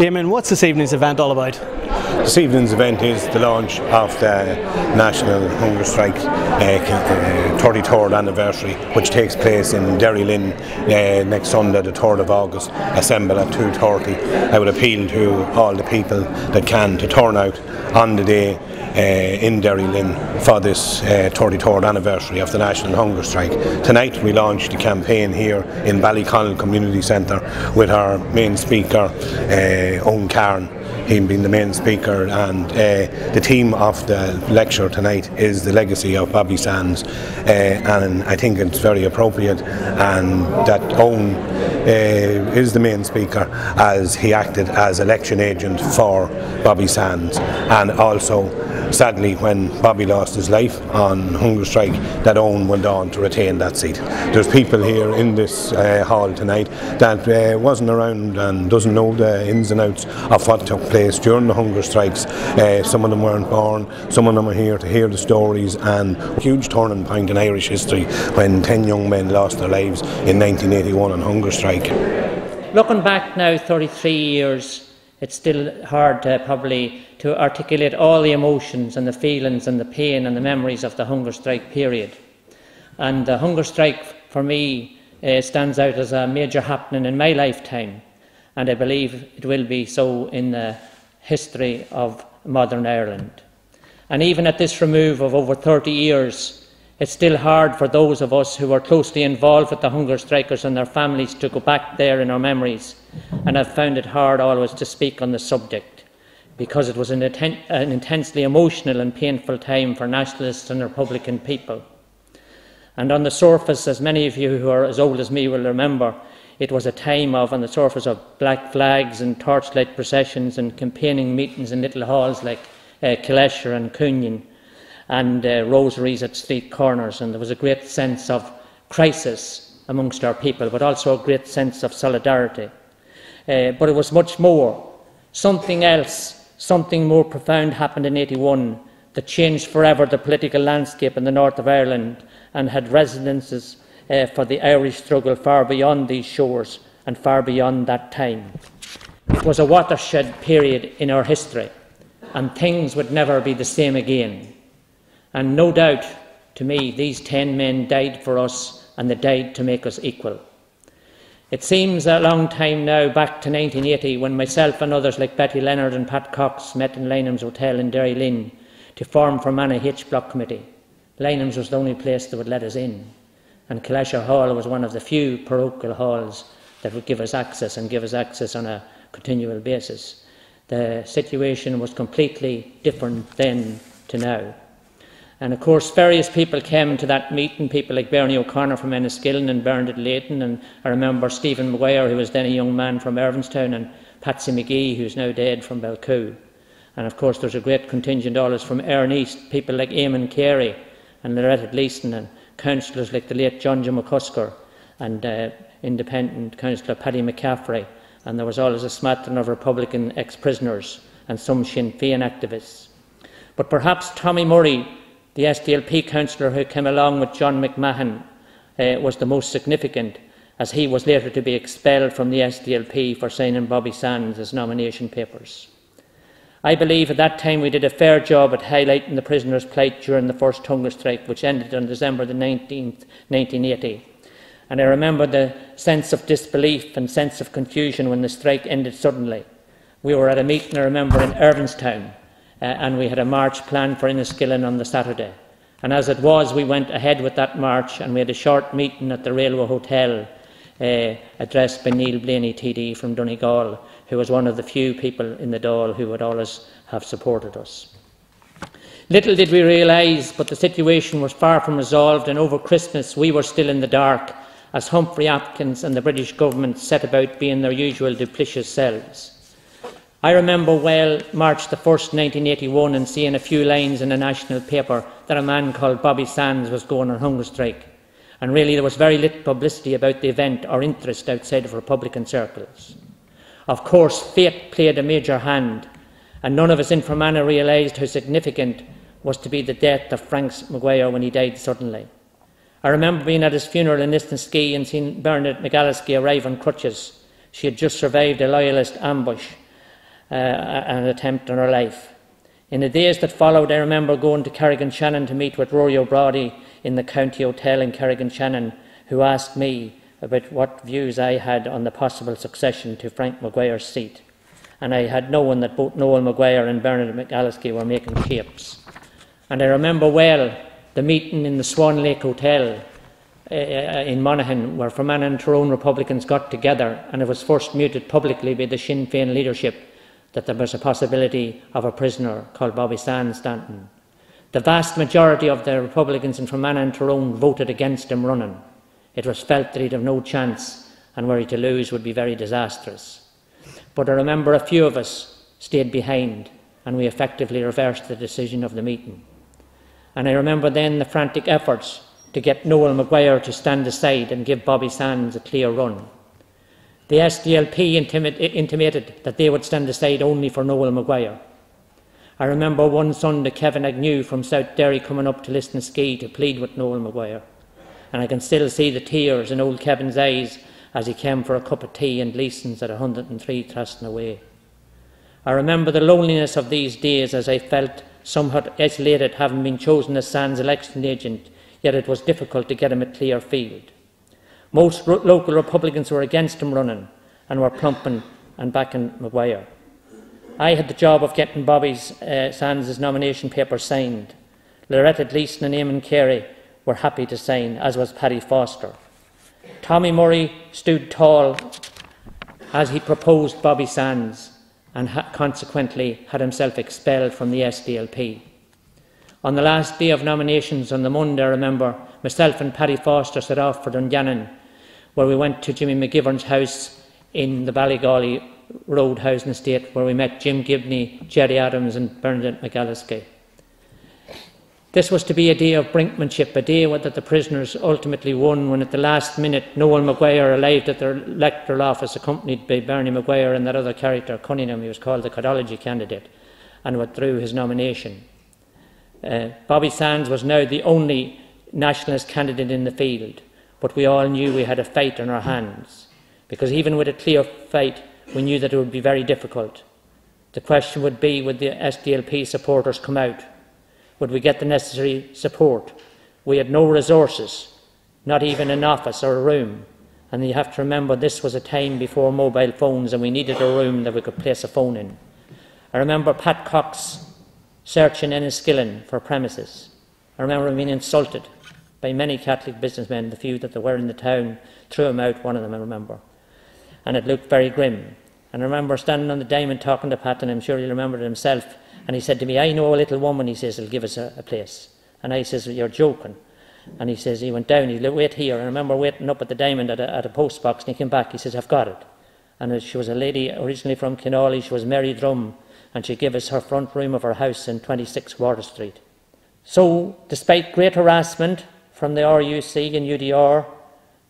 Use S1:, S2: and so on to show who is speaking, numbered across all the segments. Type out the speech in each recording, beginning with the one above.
S1: Damien, what's this evening's event all about?
S2: This evening's event is the launch of the National Hunger Strike uh, 33rd uh, anniversary, which takes place in Derrylin uh, next Sunday, the 3rd of August. Assemble at 2:30. I would appeal to all the people that can to turn out on the day uh, in Derrylin for this uh, 33rd anniversary of the National Hunger Strike. Tonight we launched the campaign here in Ballyconnell Community Centre with our main speaker, uh, Owen him being the main speaker, and uh, the theme of the lecture tonight is the legacy of Bobby Sands, uh, and I think it's very appropriate, and that Owen uh, is the main speaker as he acted as election agent for Bobby Sands, and also sadly, when Bobby lost his life on hunger strike, that Owen went on to retain that seat. There's people here in this uh, hall tonight that uh, wasn't around and doesn't know the ins and outs of what took place during the hunger strikes. Uh, some of them weren't born, some of them are here to hear the stories, and a huge turning point in Irish history when 10 young men lost their lives in 1981 on hunger strike.
S3: Looking back now 33 years, it's still hard to probably to articulate all the emotions and the feelings and the pain and the memories of the hunger strike period. And the hunger strike for me uh, stands out as a major happening in my lifetime, and I believe it will be so in the history of modern Ireland. And even at this remove of over 30 years, it's still hard for those of us who were closely involved with the hunger strikers and their families to go back there in our memories, and I've found it hard always to speak on the subject because it was an, an intensely emotional and painful time for nationalists and Republican people. And on the surface, as many of you who are as old as me will remember, it was a time of, on the surface, of black flags and torchlight processions and campaigning meetings in little halls like uh, Killesher and Cunyon and uh, rosaries at street corners, and there was a great sense of crisis amongst our people, but also a great sense of solidarity. Uh, but it was much more. Something else, something more profound happened in 81 that changed forever the political landscape in the north of Ireland and had resonances uh, for the Irish struggle far beyond these shores and far beyond that time. It was a watershed period in our history, and things would never be the same again. And no doubt, to me, these ten men died for us and they died to make us equal. It seems a long time now, back to 1980, when myself and others like Betty Leonard and Pat Cox met in Lynham's Hotel in Derrylin to form Fermanagh H Block Committee. Lynham's was the only place that would let us in, and Killesher Hall was one of the few parochial halls that would give us access and give us access on a continual basis. The situation was completely different then to now. And of course, various people came to that meeting, people like Bernie O'Connor from Enniskillen and Bernard Layton, and I remember Stephen Maguire, who was then a young man from Irvinestown, and Patsy McGee, who's now dead from Belcoo. And of course, there's a great contingent always from Erin East, people like Eamon Carey and Loretta Leeson, and councillors like the late John J. McCusker and uh, independent councillor Paddy McCaffrey. And there was always a smattering of Republican ex prisoners and some Sinn Féin activists. But perhaps Tommy Murray the SDLP councillor who came along with John McMahon uh, was the most significant, as he was later to be expelled from the SDLP for signing Bobby Sands' nomination papers. I believe at that time we did a fair job at highlighting the prisoners' plight during the first hunger strike, which ended on December the 19th, 1980. And I remember the sense of disbelief and sense of confusion when the strike ended suddenly. We were at a meeting, I remember, in Irvinestown, uh, and we had a march planned for Enniskillen on the Saturday. And as it was, we went ahead with that march and we had a short meeting at the Railway Hotel uh, addressed by Neil Blaney TD from Donegal, who was one of the few people in the Dáil who would always have supported us. Little did we realise, but the situation was far from resolved, and over Christmas we were still in the dark as Humphrey Atkins and the British government set about being their usual duplicitous selves. I remember well March the 1st, 1981, and seeing a few lines in a national paper that a man called Bobby Sands was going on hunger strike. And really, there was very little publicity about the event or interest outside of Republican circles. Of course, fate played a major hand, and none of us in Fermanagh realised how significant was to be the death of Frank Maguire when he died suddenly. I remember being at his funeral in Lisnaskea and seeing Bernadette McAliskey arrive on crutches. She had just survived a loyalist ambush uh, an attempt on her life. In the days that followed, I remember going to Carrick-on-Shannon to meet with Rory O'Brady in the County Hotel in Carrick-on-Shannon, who asked me about what views I had on the possible succession to Frank Maguire's seat. And I had known that both Noel Maguire and Bernard McAliskey were making shapes. And I remember well the meeting in the Swan Lake Hotel uh, in Monaghan, where Fermanagh and Tyrone Republicans got together, and it was first muted publicly by the Sinn Féin leadership that there was a possibility of a prisoner called Bobby Sands Stanton. The vast majority of the Republicans in Fermanagh and Tyrone voted against him running. It was felt that he'd have no chance, and were he to lose would be very disastrous. But I remember a few of us stayed behind, and we effectively reversed the decision of the meeting. And I remember then the frantic efforts to get Noel Maguire to stand aside and give Bobby Sands a clear run. The SDLP intimated that they would stand aside only for Noel Maguire. I remember one Sunday Kevin Agnew from South Derry coming up to Lisnaskea to ski to plead with Noel Maguire. And I can still see the tears in old Kevin's eyes as he came for a cup of tea and Leeson's at 103 Traston Way. I remember the loneliness of these days as I felt somewhat isolated having been chosen as Sands election agent yet it was difficult to get him a clear field. Most local Republicans were against him running and were plumping and backing Maguire. I had the job of getting Bobby uh, Sands' nomination paper signed. Loretta Gleeson and Eamon Carey were happy to sign, as was Paddy Foster. Tommy Murray stood tall as he proposed Bobby Sands and ha- consequently had himself expelled from the SDLP. On the last day of nominations on the Monday, I remember myself and Paddy Foster set off for Dungannon, where we went to Jimmy McGivern's house in the Ballygawley Road housing estate, where we met Jim Gibney, Gerry Adams, and Bernadette McAliskey. This was to be a day of brinkmanship, a day that the prisoners ultimately won when at the last minute Noel Maguire arrived at their electoral office accompanied by Bernie Maguire and that other character, Cunningham, he was called the Codology candidate, and withdrew his nomination. Uh, Bobby Sands was now the only nationalist candidate in the field, but we all knew we had a fight on our hands, because even with a clear fight, we knew that it would be very difficult. The question would be would the SDLP supporters come out? Would we get the necessary support? We had no resources, not even an office or a room. And you have to remember this was a time before mobile phones and we needed a room that we could place a phone in. I remember Pat Cox searching Enniskillen for premises. I remember being insulted by many Catholic businessmen, the few that there were in the town, threw him out, one of them I remember. And it looked very grim. And I remember standing on the diamond talking to Pat, and I'm sure he'll remember it himself. And he said to me, I know a little woman, he says, will give us a, a place. And I says, You're joking. And he says, He went down, he said, Wait here. And I remember waiting up at the diamond at a, at a post box, and he came back, he says, I've got it. And she was a lady originally from Kinawley, she was Mary Drum, and she gave us her front room of her house in 26 Water Street. So, despite great harassment from the RUC and UDR,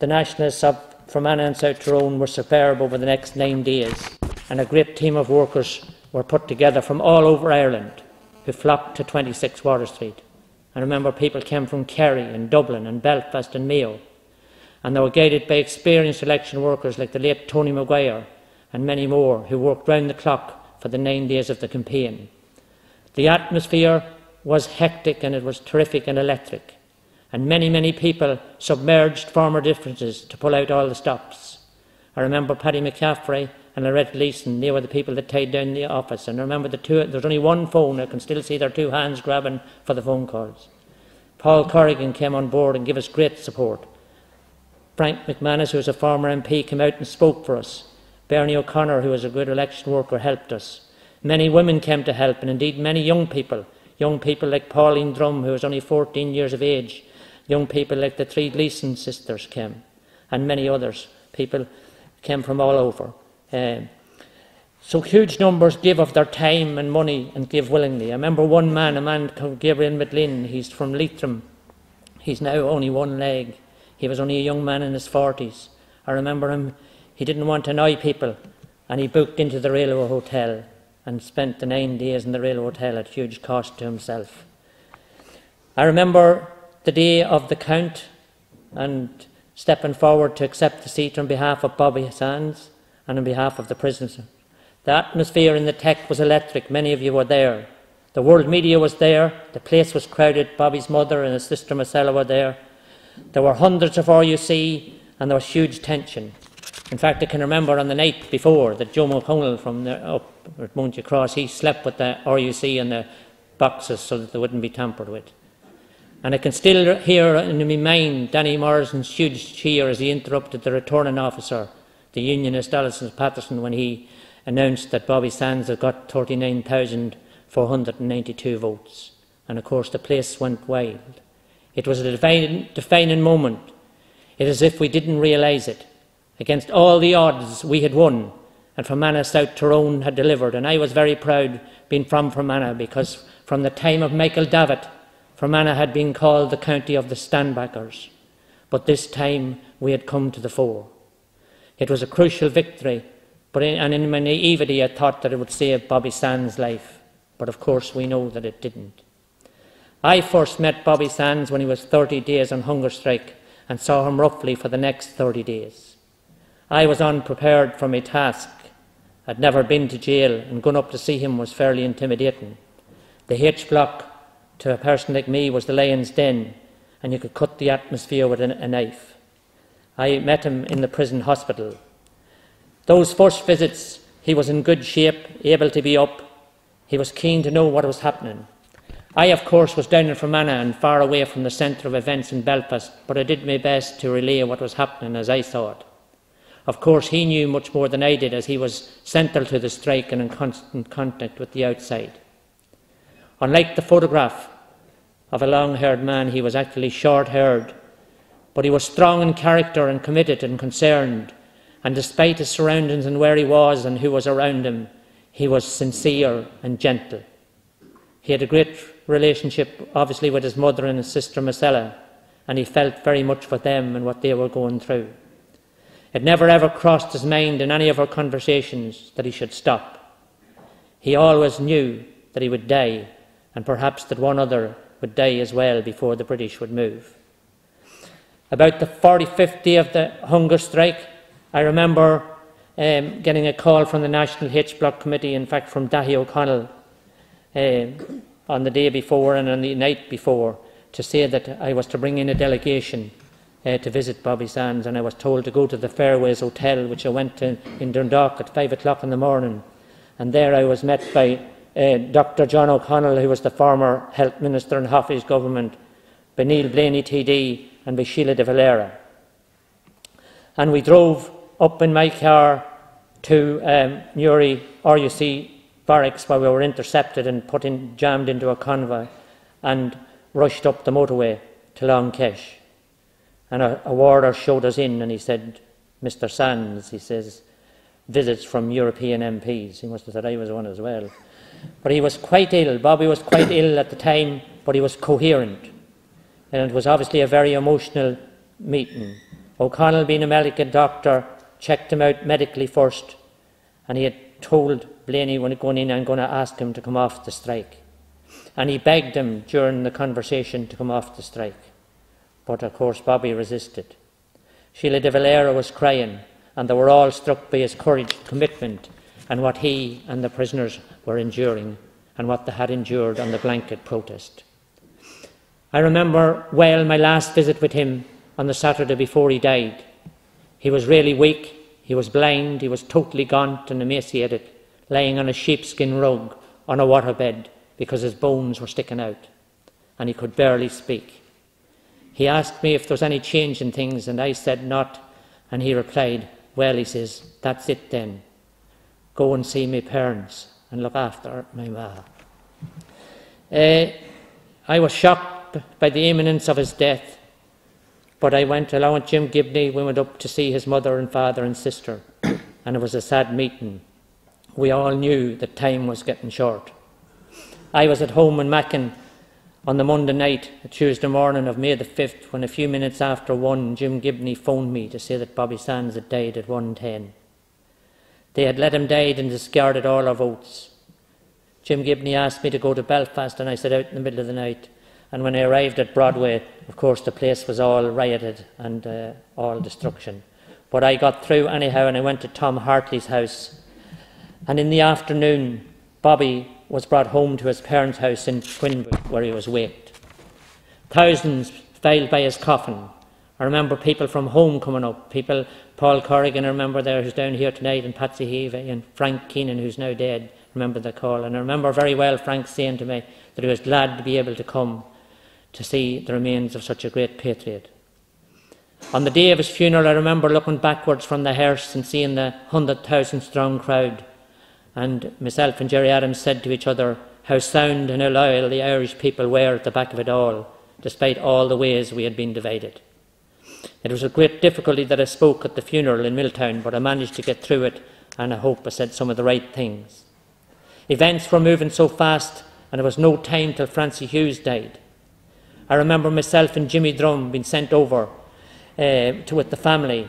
S3: the nationalists of Fermanagh and South Tyrone were superb over the next nine days, and a great team of workers were put together from all over Ireland who flocked to 26 Water Street. I remember people came from Kerry and Dublin and Belfast and Mayo, and they were guided by experienced election workers like the late Tony Maguire and many more who worked round the clock for the nine days of the campaign. The atmosphere was hectic and it was terrific and electric, and many, many people submerged former differences to pull out all the stops. I remember Paddy McCaffrey and Loretta Leeson, they were the people that tied down the office. And I remember the two, there's only one phone, I can still see their two hands grabbing for the phone calls. Paul Corrigan came on board and gave us great support. Frank McManus, who was a former MP, came out and spoke for us. Bernie O'Connor, who was a good election worker, helped us. Many women came to help, and indeed many young people. Young people like Pauline Drum, who was only 14 years of age. Young people like the three Gleason sisters came, and many others. People came from all over. Um, so huge numbers give of their time and money and give willingly. I remember one man, a man called Gabriel McLean, he's from Leitrim. He's now only one leg. He was only a young man in his 40s. I remember him he didn't want to annoy people, and he booked into the railway hotel and spent the nine days in the railway hotel at huge cost to himself. I remember the day of the count and stepping forward to accept the seat on behalf of Bobby Sands and on behalf of the prisoners. The atmosphere in the tech was electric. Many of you were there. The world media was there. The place was crowded. Bobby's mother and his sister Marcella were there. There were hundreds of RUC and there was huge tension. In fact, I can remember on the night before that Joe O'Connell from the, up at Mounty Cross, he slept with the RUC and the boxes so that they wouldn't be tampered with. And I can still hear in my mind Danny Morrison's huge cheer as he interrupted the returning officer, the unionist Alison Patterson, when he announced that Bobby Sands had got 39,492 votes. And of course, the place went wild. It was a defining, moment. It is as if we didn't realise it. Against all the odds, we had won, and Fermanagh South Tyrone had delivered. And I was very proud being from Fermanagh because from the time of Michael Davitt, Fermanagh had been called the county of the standbackers. But this time we had come to the fore. It was a crucial victory, but in, and in my naivety I thought that it would save Bobby Sands' life. But of course we know that it didn't. I first met Bobby Sands when he was 30 days on hunger strike and saw him roughly for the next 30 days. I was unprepared for my task. I'd never been to jail, and going up to see him was fairly intimidating. The H block to a person like me was the lion's den, and you could cut the atmosphere with a, knife. I met him in the prison hospital. Those first visits, he was in good shape, able to be up. He was keen to know what was happening. I, of course, was down in Fermanagh and far away from the centre of events in Belfast, but I did my best to relay what was happening as I saw it. Of course, he knew much more than I did, as he was central to the strike and in constant contact with the outside. Unlike the photograph of a long haired man, he was actually short haired, but he was strong in character and committed and concerned. And despite his surroundings and where he was and who was around him, he was sincere and gentle. He had a great relationship, obviously, with his mother and his sister Marcella, and he felt very much for them and what they were going through. It never ever crossed his mind in any of our conversations that he should stop. He always knew that he would die, and perhaps that one other would die as well before the British would move. About the 45th day of the hunger strike, I remember um, getting a call from the National H Block Committee, in fact, from Dáithí O'Connell, um, on the day before and on the night before, to say that I was to bring in a delegation uh, to visit Bobby Sands, and I was told to go to the Fairways Hotel, which I went to in Dundalk at five o'clock in the morning. And there I was met by uh, Dr. John O'Connell, who was the former Health Minister in Haughey's government, by Neil Blaney TD, and by Síle de Valera. And we drove up in my car to um, RUC barracks where we were intercepted and put in, jammed into a convoy and rushed up the motorway to Long Kesh. And a, a warder showed us in and he said, Mr. Sands, he says, visits from European MPs. He must have said I was one as well. But he was quite ill. Bobby was quite ill at the time, but he was coherent. And it was obviously a very emotional meeting. O'Connell, being a medical doctor, checked him out medically first, and he had told Blaney when he going in, I'm going to ask him to come off the strike. And he begged him during the conversation to come off the strike. But of course, Bobby resisted. Síle de Valera was crying, and they were all struck by his courage, commitment, and what he and the prisoners were enduring, and what they had endured on the blanket protest. I remember well my last visit with him on the Saturday before he died. He was really weak, he was blind, he was totally gaunt and emaciated, lying on a sheepskin rug on a waterbed because his bones were sticking out, and he could barely speak. He asked me if there was any change in things, and I said not. And he replied, Well, he says, that's it then. Go and see my parents and look after my ma. Uh, I was shocked by the imminence of his death, but I went along with Jim Gibney. We went up to see his mother and father and sister, and it was a sad meeting. We all knew that time was getting short. I was at home in Mackin on the Monday night, the Tuesday morning of May the 5th, when a few minutes after one, Jim Gibney phoned me to say that Bobby Sands had died at 1.10. They had let him die and discarded all our votes. Jim Gibney asked me to go to Belfast, and I set out in the middle of the night. And when I arrived at Broadway, of course, the place was all rioted and uh, all destruction. But I got through anyhow, and I went to Tom Hartley's house And in the afternoon, Bobby was brought home to his parents' house in Twinbrook, where he was waked. Thousands filed by his coffin. I remember people from home coming up. People, Paul Corrigan, I remember there, who's down here tonight, and Patsy Heavey, and Frank Keenan, who's now dead. Remember the call. And I remember very well Frank saying to me that he was glad to be able to come to see the remains of such a great patriot. On the day of his funeral, I remember looking backwards from the hearse and seeing the 100,000 strong crowd. And myself and Gerry Adams said to each other how sound and how loyal the Irish people were at the back of it all, despite all the ways we had been divided. It was a great difficulty that I spoke at the funeral in Milltown, but I managed to get through it, and I hope I said some of the right things. Events were moving so fast, and there was no time till Francie Hughes died. I remember myself and Jimmy Drum being sent over uh, to with the family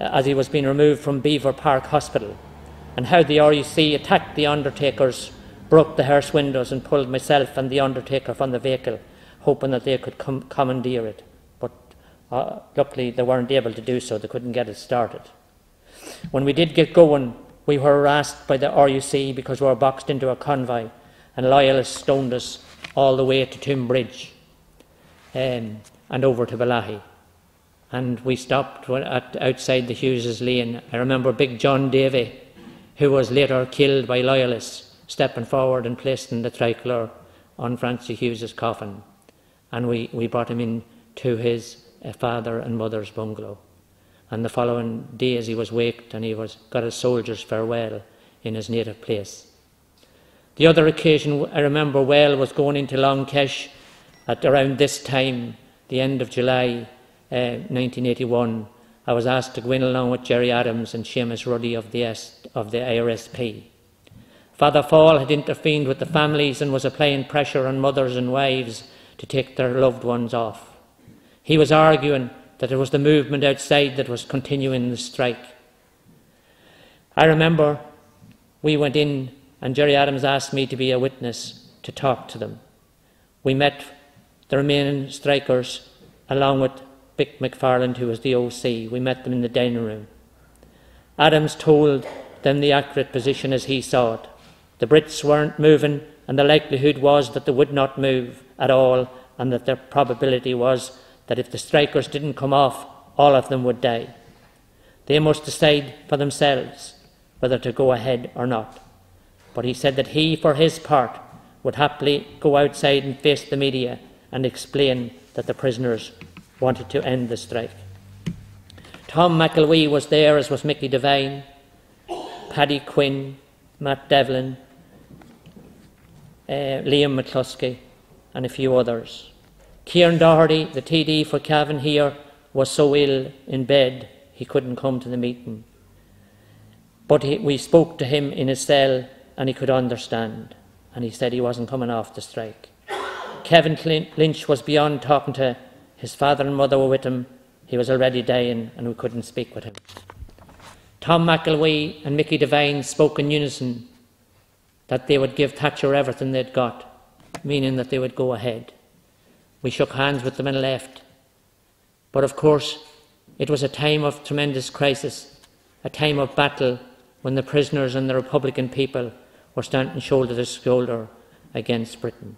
S3: uh, as he was being removed from Beaver Park Hospital, and how the RUC attacked the undertakers, broke the hearse windows, and pulled myself and the undertaker from the vehicle, hoping that they could com- commandeer it. Uh, luckily, they weren't able to do so, they couldn't get it started. When we did get going, we were harassed by the RUC because we were boxed into a convoy, and loyalists stoned us all the way to Toome Bridge um, and over to Bellaghy. And we stopped at, outside the Hughes' lane. I remember Big John Davey, who was later killed by loyalists, stepping forward and placing the tricolour on Francis Hughes' coffin. And we, we brought him in to his uh, father and mother's bungalow. And the following days he was waked and he was, got his soldier's farewell in his native place. The other occasion I remember well was going into Long Kesh at around this time, the end of July uh, 1981, I was asked to go in along with Gerry Adams and Seamus Ruddy of the, S- of the IRSP. Father Faul had intervened with the families and was applying pressure on mothers and wives to take their loved ones off. He was arguing that it was the movement outside that was continuing the strike. I remember we went in and Gerry Adams asked me to be a witness to talk to them. We met the remaining strikers, along with Bik McFarlane, who was the OC. We met them in the dining room. Adams told them the accurate position as he saw it. The Brits weren't moving, and the likelihood was that they would not move at all, and that the probability was that if the strikers didn't come off, all of them would die. They must decide for themselves whether to go ahead or not. But he said that he, for his part, would happily go outside and face the media and explain that the prisoners wanted to end the strike. Tom McElwee was there, as was Mickey Devine, Paddy Quinn, Matt Devlin, uh, Liam McCloskey, and a few others. Kieran Doherty, the TD for Cavan here, was so ill in bed he couldn't come to the meeting. But he, we spoke to him in his cell and he could understand, and he said he wasn't coming off the strike. Kevin Lynch was beyond talking to his father and mother were with him. He was already dying and we couldn't speak with him. Tom McElwee and Mickey Devine spoke in unison that they would give Thatcher everything they'd got, meaning that they would go ahead. We shook hands with them and left. But of course, it was a time of tremendous crisis, a time of battle when the prisoners and the Republican people were standing shoulder to shoulder against Britain.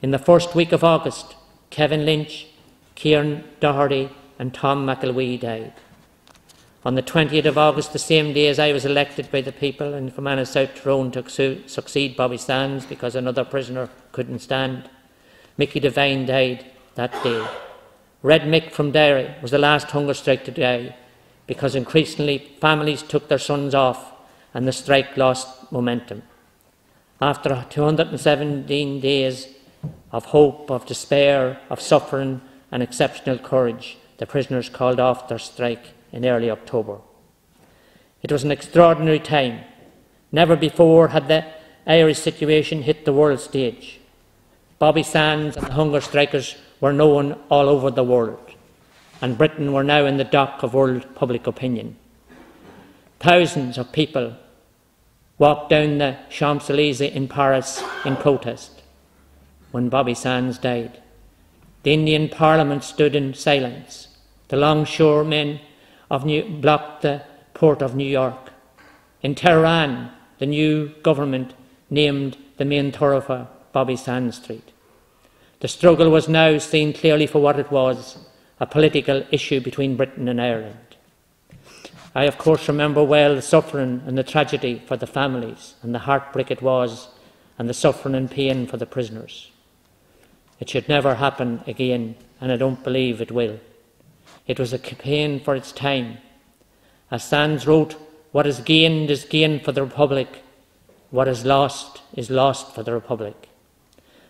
S3: In the first week of August, Kevin Lynch, Kieran Doherty, and Tom McElwee died. On the 20th of August, the same day as I was elected by the people in Fermanagh South Tyrone to succeed Bobby Sands because another prisoner couldn't stand, Mickey Devine died that day. Red Mick from Derry was the last hunger strike to die because increasingly families took their sons off and the strike lost momentum. After 217 days, of hope, of despair, of suffering, and exceptional courage, the prisoners called off their strike in early October. It was an extraordinary time. Never before had the Irish situation hit the world stage. Bobby Sands and the hunger strikers were known all over the world, and Britain were now in the dock of world public opinion. Thousands of people walked down the Champs Elysees in Paris in protest when Bobby Sands died. The Indian Parliament stood in silence. The longshoremen of New blocked the port of New York. In Tehran, the new government named the main thoroughfare Bobby Sands Street. The struggle was now seen clearly for what it was a political issue between Britain and Ireland. I, of course, remember well the suffering and the tragedy for the families and the heartbreak it was, and the suffering and pain for the prisoners. It should never happen again, and I don't believe it will. It was a campaign for its time. As Sands wrote, What is gained is gained for the Republic, what is lost is lost for the Republic.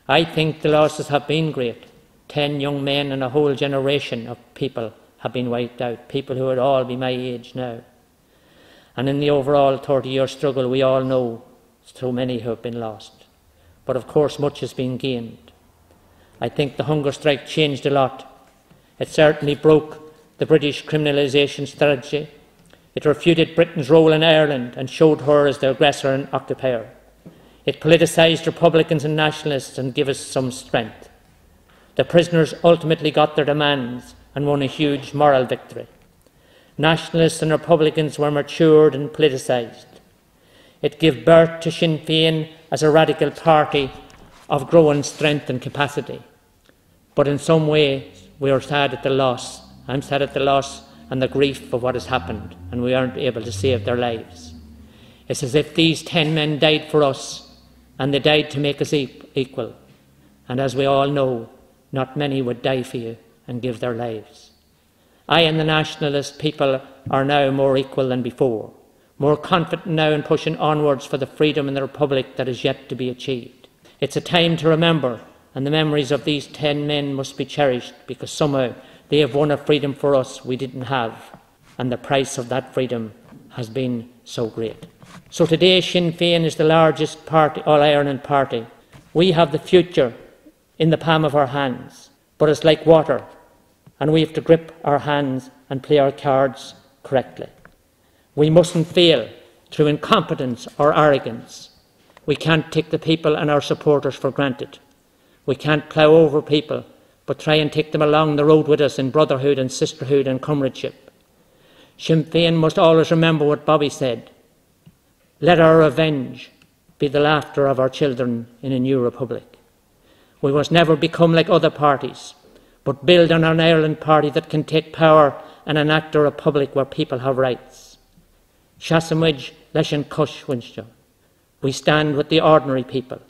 S3: I think the losses have been great. Ten young men and a whole generation of people have been wiped out, people who would all be my age now. And in the overall 30 year struggle, we all know so many who have been lost. But of course, much has been gained. I think the hunger strike changed a lot. It certainly broke the British criminalisation strategy. It refuted Britain's role in Ireland and showed her as the aggressor and occupier. It politicised Republicans and nationalists and gave us some strength. The prisoners ultimately got their demands and won a huge moral victory. Nationalists and Republicans were matured and politicised. It gave birth to Sinn Féin as a radical party of growing strength and capacity. But in some ways, we are sad at the loss. I'm sad at the loss and the grief of what has happened, and we aren't able to save their lives. It's as if these ten men died for us, and they died to make us equal. And as we all know, not many would die for you and give their lives. I and the nationalist people are now more equal than before, more confident now in pushing onwards for the freedom and the Republic that is yet to be achieved. It's a time to remember, and the memories of these ten men must be cherished because somehow they have won a freedom for us we didn't have, and the price of that freedom has been so great. So today, Sinn Féin is the largest party, All Ireland party. We have the future in the palm of our hands, but it's like water, and we have to grip our hands and play our cards correctly. We mustn't fail through incompetence or arrogance. We can't take the people and our supporters for granted. We can't plough over people but try and take them along the road with us in brotherhood and sisterhood and comradeship. Sinn Féin must always remember what Bobby said. Let our revenge be the laughter of our children in a new republic. We must never become like other parties, but build on an Ireland party that can take power and enact a republic where people have rights. Shasamwij Leshan Kush We stand with the ordinary people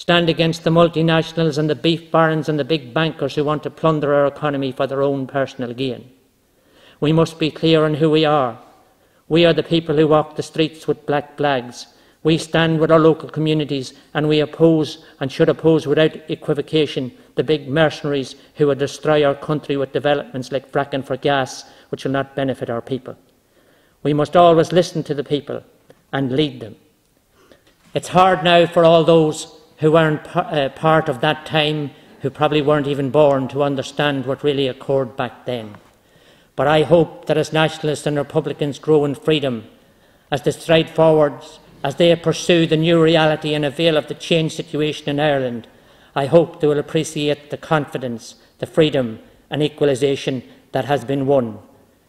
S3: stand against the multinationals and the beef barons and the big bankers who want to plunder our economy for their own personal gain. We must be clear on who we are. We are the people who walk the streets with black flags. We stand with our local communities and we oppose and should oppose without equivocation the big mercenaries who will destroy our country with developments like fracking for gas, which will not benefit our people. We must always listen to the people and lead them. It's hard now for all those who weren't uh, part of that time, who probably weren't even born to understand what really occurred back then. But I hope that as nationalists and republicans grow in freedom, as they stride forwards, as they pursue the new reality and avail of the changed situation in Ireland, I hope they will appreciate the confidence, the freedom and equalisation that has been won,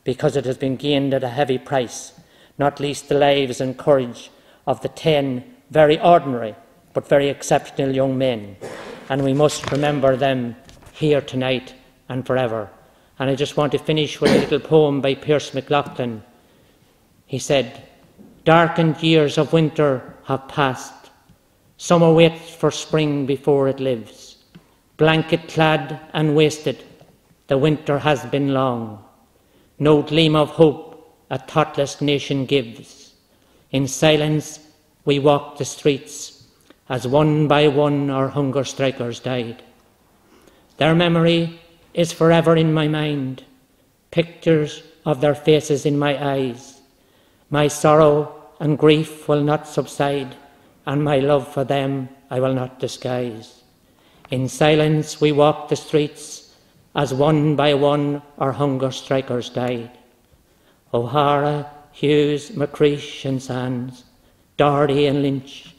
S3: because it has been gained at a heavy price, not least the lives and courage of the ten very ordinary but very exceptional young men. And we must remember them here tonight and forever. And I just want to finish with a little poem by Pierce McLaughlin. He said, Darkened years of winter have passed. Summer waits for spring before it lives. Blanket clad and wasted, the winter has been long. No gleam of hope a thoughtless nation gives. In silence we walk the streets as one by one our hunger strikers died. Their memory is forever in my mind, pictures of their faces in my eyes. My sorrow and grief will not subside, and my love for them I will not disguise. In silence we walk the streets, as one by one our hunger strikers died. O'Hara, Hughes, McCreesh and Sands, Doherty and Lynch,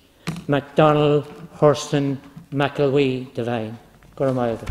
S3: McDonnell, Hurson, McElwee, Devine. Goramaida.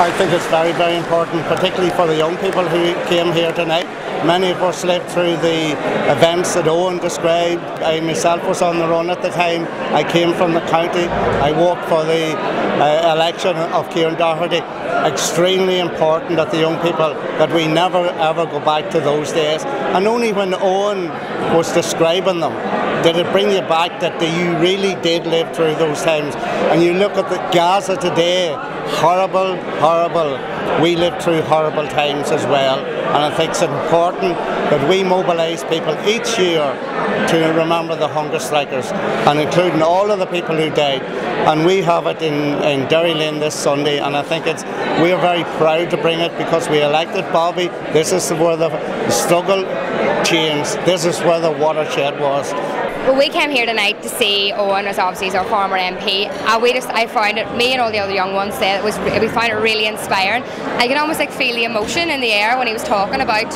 S4: I think it's very, very important, particularly for the young people who came here tonight. Many of us lived through the events that Owen described. I myself was on the run at the time. I came from the county. I worked for the uh, election of Kieran Doherty. Extremely important that the young people that we never ever go back to those days. And only when Owen was describing them did it bring you back that you really did live through those times. And you look at the Gaza today, horrible, horrible. We lived through horrible times as well. And I think it's important that we mobilise people each year to remember the hunger strikers and including all of the people who died. And we have it in, in Derrylin this Sunday and I think it's we are very proud to bring it because we elected Bobby. This is where the struggle changed. This is where the watershed was.
S5: Well, we came here tonight to see Owen, as obviously he's our former MP, and uh, we just, I found it, me and all the other young ones said it was, we found it really inspiring. I can almost like feel the emotion in the air when he was talking about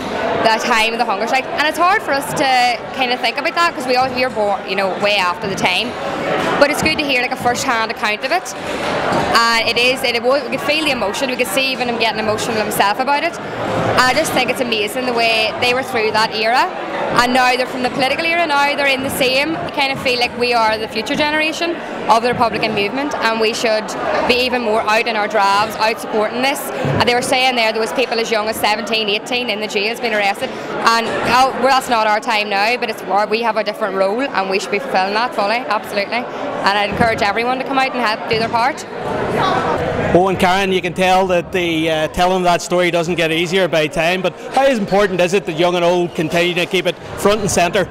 S5: that time of the hunger strike, and it's hard for us to kind of think about that because we all born, you know, way after the time. But it's good to hear like a first-hand account of it, and it is, it, we could feel the emotion, we could see even him getting emotional himself about it. I just think it's amazing the way they were through that era, and now they're from the political era. Now they're in the same same. I kind of feel like we are the future generation of the Republican movement and we should be even more out in our drives, out supporting this. And they were saying there there was people as young as 17, 18 in the jails being arrested and oh, well, that's not our time now but it's we have a different role and we should be fulfilling that fully, absolutely. And I'd encourage everyone to come out and help do their part.
S1: Owen Carron, you can tell that the uh, telling that story doesn't get easier by time, but how important is it that young and old continue to keep it front and centre?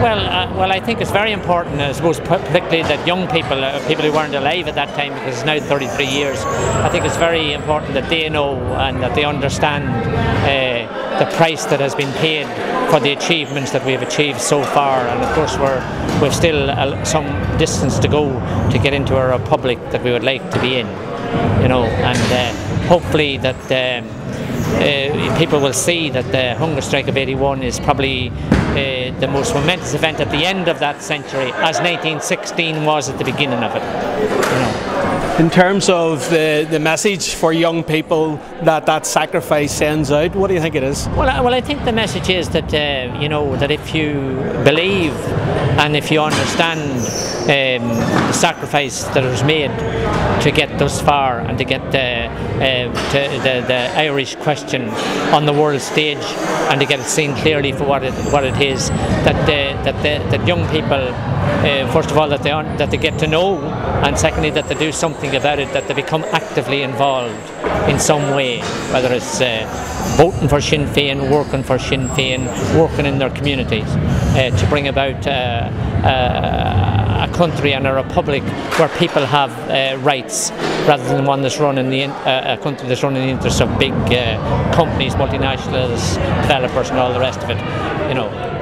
S3: Well, uh, well, I think it's very important, I suppose, particularly that young people, uh, people who weren't alive at that time, because it's now 33 years, I think it's very important that they know and that they understand uh, the price that has been paid for the achievements that we have achieved so far. And of course, we're we've still uh, some distance to go to get into a republic that we would like to be in, you know, and uh, hopefully that. Um, uh, people will see that the hunger strike of 81 is probably uh, the most momentous event at the end of that century, as 1916 was at the beginning of it. You know.
S1: In terms of the, the message for young people that that sacrifice sends out, what do you think it is?
S3: Well, I, well, I think the message is that uh, you know that if you believe and if you understand um, the sacrifice that was made to get thus far and to get the, uh, to the, the Irish question on the world stage and to get it seen clearly for what it what it is that the, that that young people uh, first of all that they that they get to know and secondly that they do something about it that they become actively involved in some way whether it's uh, voting for Sinn Féin working for Sinn Féin working in their communities uh, to bring about uh, uh, a country and a republic where people have uh, rights rather than one that's run in the uh, a country that's run in the interests of big uh, companies, multinationals, developers, and all the rest of it. You know.